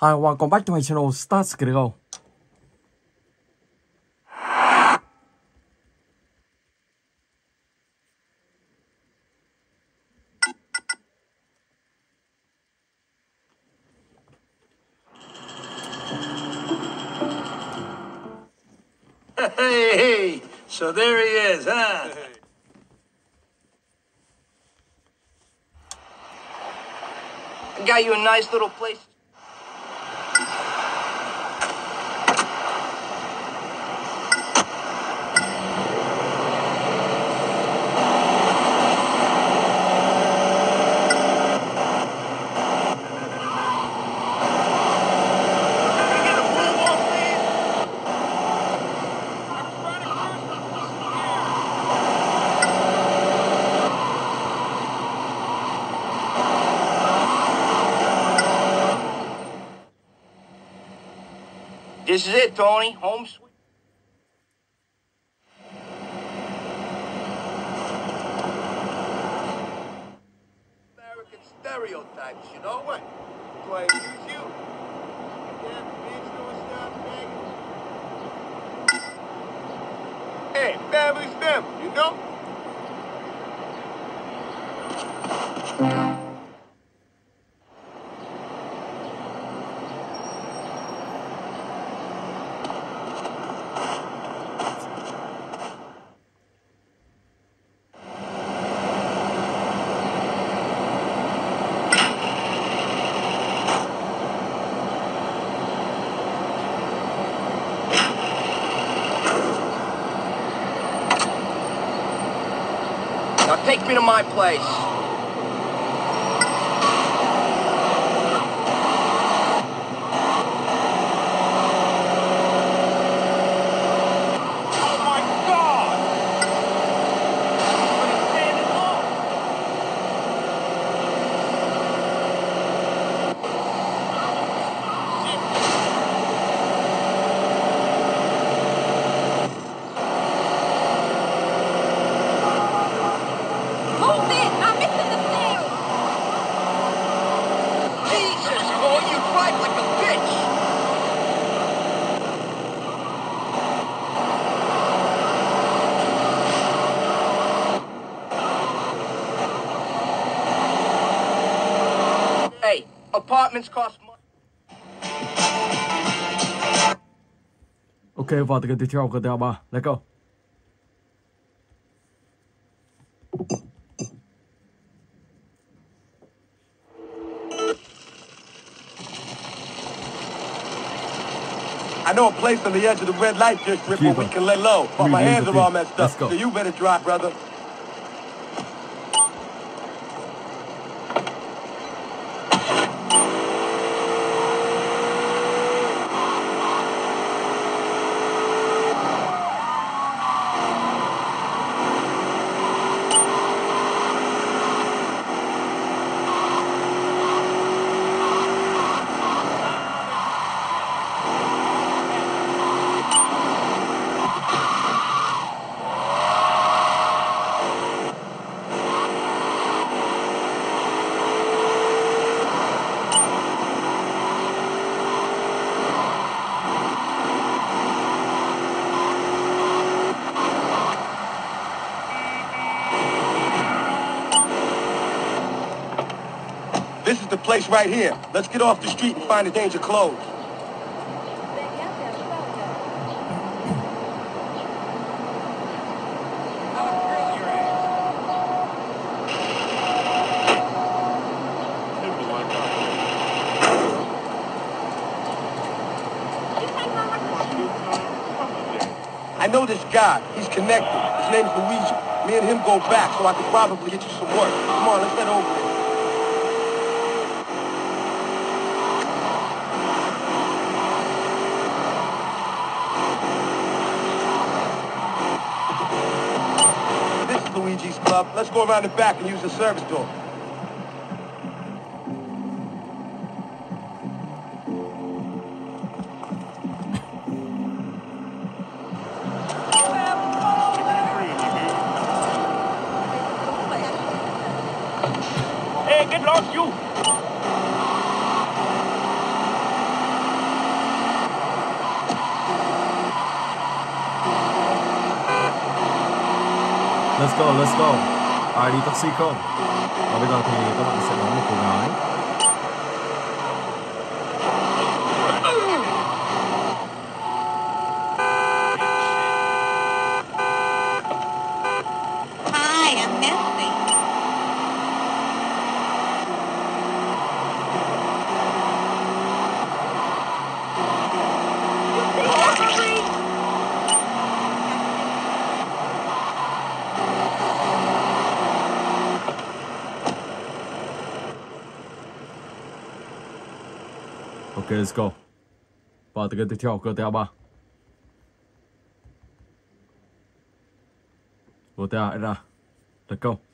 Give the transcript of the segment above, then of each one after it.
Hi, welcome back to my channel Start Go. Hey, hey, so there he is, huh? I got you a nice little place. This is it, Tony. Home sweet. American stereotypes, you know what? Do I use you? Yeah, bitch, doing stuff, nigga. Hey, family's family, you know? Now take me to my place. Oh my god! Move it! I'm missing the thing! Jesus, boy, you drive like a bitch. Hey, apartments cost money. Ok, vào từ cái tiếp theo GTA 3. Let's go. I know a place on the edge of the red light district where we can lay low, but my hands are all messed up. So you better drive, brother. Place right here. Let's get off the street and find a danger close. I know this guy. He's connected. His name's Luigi. Me and him go back, so I could probably get you some work. Come on, let's head over Club. Let's go around the back and use the service door. Hey, get lost, you! Let's go, let's go. Ai đi taxi không? Và bây giờ thì các bạn sẽ đón một cô gái. Let's go. Và từ tiếp theo GTA 3. GTA ra. Let's go.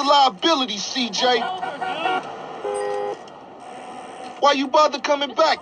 A liability, CJ. Why you bother coming back?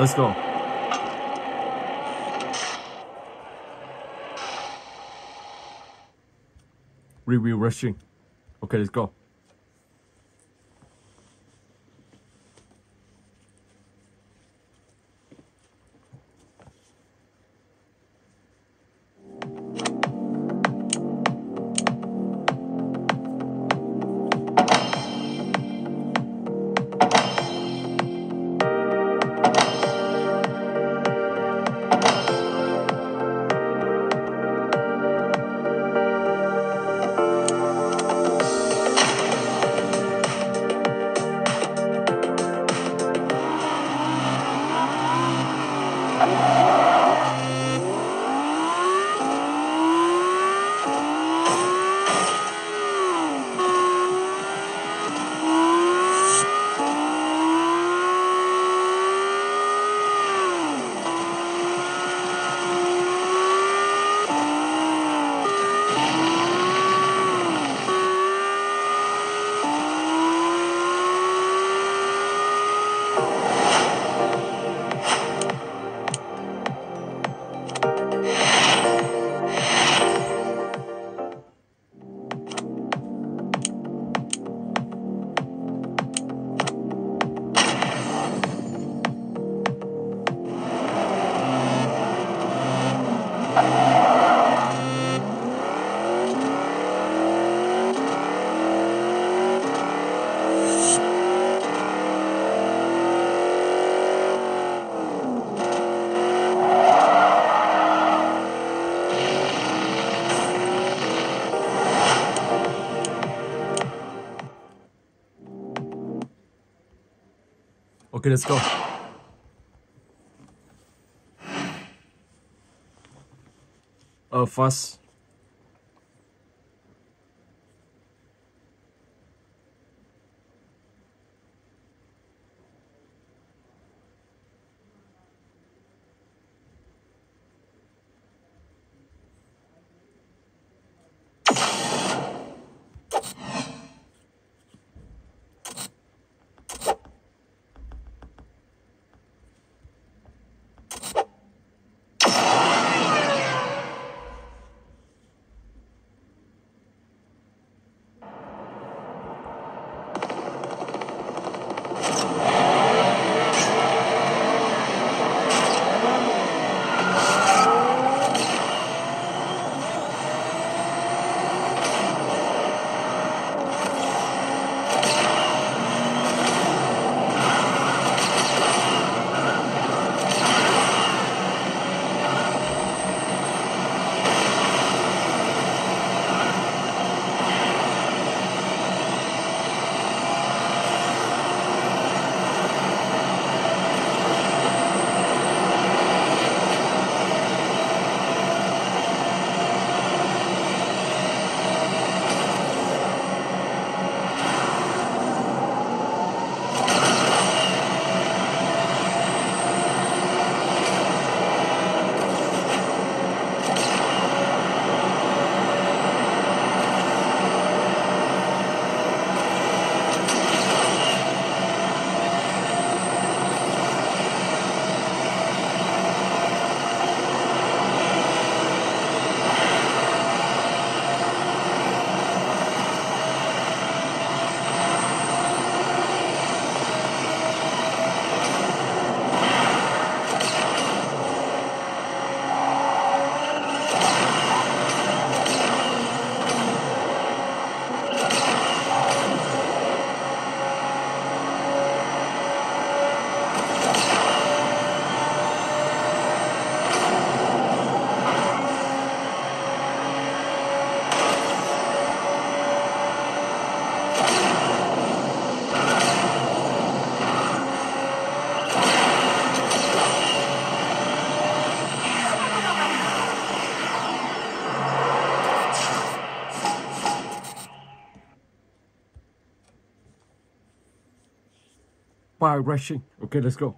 Let's go. Rebel Racing. Okay, let's go. Okay, let's go. Oh, fast. Rushing. Okay, let's go.